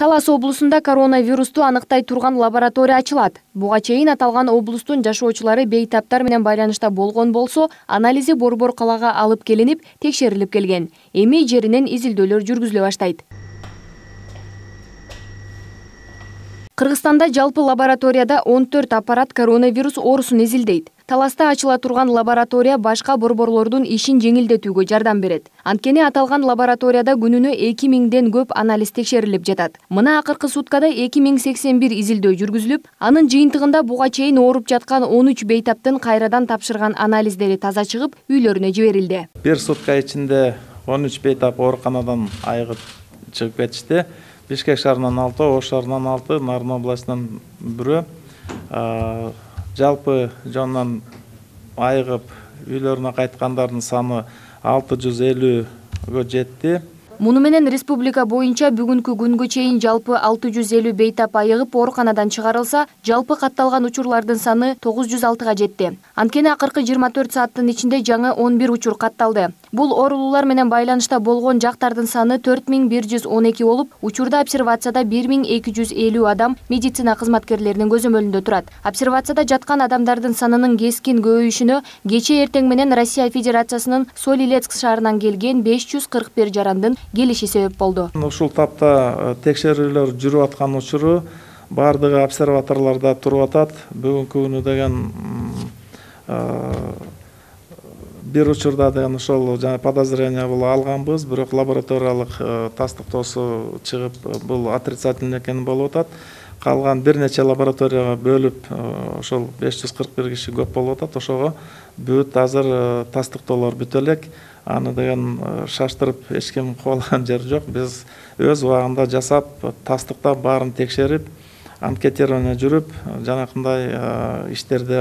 талас облусунда коронавирусту аныктай турган лаборатория ачылат. Буга чейин аталган облустун жашоочулары бейтаптар менен байланышта болгон болсо анализи борбор калаага алып келинип текшерилип келген. Эми жеринен изилдөөлөр жүргүзүлө баштайт. Кыргызстанда жалпы лабораторияда он төрт аппарат коронавирус оорусун изилдейт таласта ачыла турган лаборатория башка борборлордун ишин жеңилдетүүгө жардам берет. Анткени аталган лабораторияда күнүнө эки миңден көп анализ текшерилип жатат. Мына акыркы суткада эки миң сексен бир изилдөө жүргүзүлүп анын жыйынтыгында буга чейин ооруп жаткан он үч бейтаптын кайрадан тапшырган анализдери таза чыгып үйлөрүнө жиберилди. Бир сутка ичинде он үч бейтап ооруканадан айыгып чыгып кетишти. Бишкек шаарынан алты ош шаарынан алты нарын областынан бирөө жалпы жонунан айыгып үйлөрүнө кайткандардын саны алты жүз элүүгө жетти муну менен республика боюнча бүгүнкү күнгө чейин жалпы алты жүз элүү бейтап айыгып ооруканадан чыгарылса жалпы катталган учурлардын саны тогуз жүз алтыга жетти анткени акыркы жыйырма төрт сааттын ичинде жаңы он бир учур катталды бул оорулуулар менен байланышта болгон жактардын саны төрт миң бир жүз он эки болуп учурда обсервацияда бир миң эки жүз элүү адам медицина кызматкерлеринин көзөмөлүндө турат обсервацияда жаткан адамдардын санынын кескин көбөйүшүнө кечээ эртең менен россия федерациясынын соль илецк шаарынан келген беш жүз кырк бир жарандын келиши себеп болду. Ушул тапта э, текшерүүлөр жүрүп аткан учуру баардыгы обсерваторлордо туруп атат. Бүгүнкү күнү деген э, бир учурда деген ошол жана подозрение бул алганбыз. Бирок лабораториялык э, тастыктоосу чыгып бул отрицательный экени болуп атат. Калган бир нече лабораторияга бөлүп ошол беш жүз кырк бир киши көп болуп атат. Ошого бүт азыр тастыктоолор бүтө элек аны деген э, шаштырып эч ким кубалаган жери жок. Биз өз убагында жасап тастыктап баарын текшерип анкетирование жүрүп жанакындай э, иштерди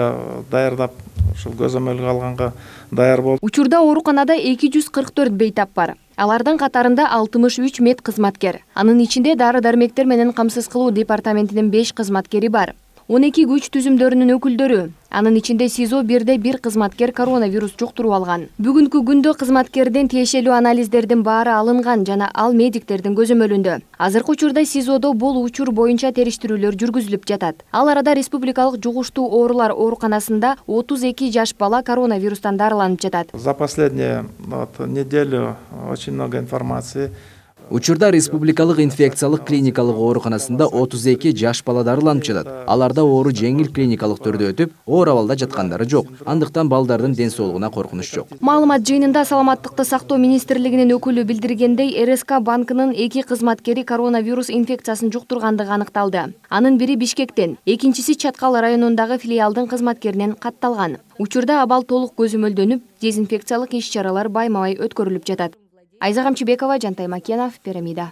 даярдап ушул көзөмөлгө алганга даяр болуп учурда ооруканада эки жүз кырк төрт бейтап бар. Алардын катарында алтымыш үч мед кызматкер. Анын ичинде дары дармектер менен камсыз кылуу департаментинин беш кызматкери бар. Он эки күч түзүмдөрүнүн өкүлдөрү анын ичинде сизо бирде бир кызматкер коронавирус жуктуруп алган. Бүгүнкү күндө кызматкердин тиешелүү анализдердин баары алынган жана ал медиктердин көзөмөлүндө азыркы учурда сизодо бул учур боюнча териштирүүлөр жүргүзүлүп жатат. Ал арада республикалык жугуштуу оорулар ооруканасында отуз эки жаш бала коронавирустан дарыланып жатат. За последнюю неделю очень много информации учурда республикалык инфекциялык клиникалык ооруканасында отуз эки жаш бала дарыланып жатат аларда оору жеңил клиникалык түрдө өтүп оор абалда жаткандары жок. Андыктан балдардын ден соолугуна коркунуч жок. Маалымат жыйынында саламаттыкты сактоо министрлигинин өкүлү билдиргендей рск банкынын эки кызматкери коронавирус инфекциясын жуктургандыгы аныкталды. Анын бири бишкектен экинчиси чаткал районундагы филиалдын кызматкеринен катталган. Учурда абал толук көзөмөлдөнүп дезинфекциялык иш чаралар байма бай өткөрүлүп жатат айза камчыбекова жантай макенов пирамида.